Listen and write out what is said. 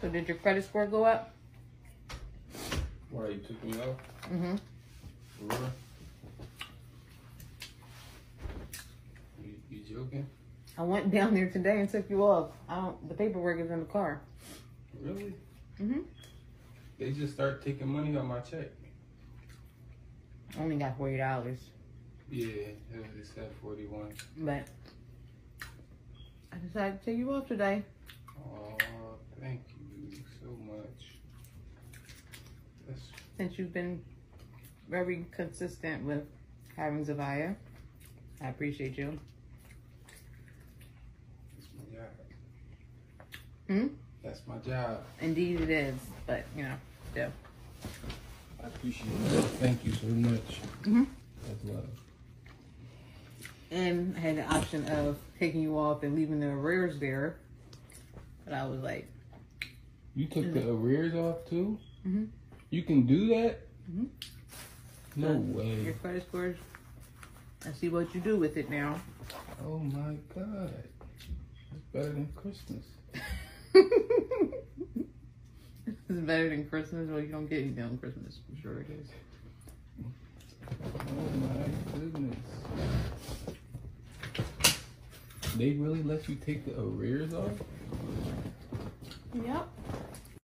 So did your credit score go up? Why you took me off? Mm-hmm. For real? You, you joking? I went down there today and took you off. I don't. The paperwork is in the car. Really? Mm-hmm. They just start taking money on my check. Only got forty dollars, Yeah, it was said 41. but I decided to take you off today. Oh, thank you so much. That's Since you've been very consistent with having Zavaya, I appreciate you. that's my job. Hmm? That's my job. Indeed, it is. But you know, still. I appreciate it. Thank you so much. Mm-hmm. That's love. And I had the option of taking you off and leaving the arrears there, but I was like, You took the arrears off too? Mhm. You can do that? Mhm. No your way. credit scores. I see what you do with it now. Oh my god. It's better than Christmas. it's better than Christmas. Well, you don't get anything on Christmas. I'm sure it is. Oh my goodness. They really let you take the arrears off?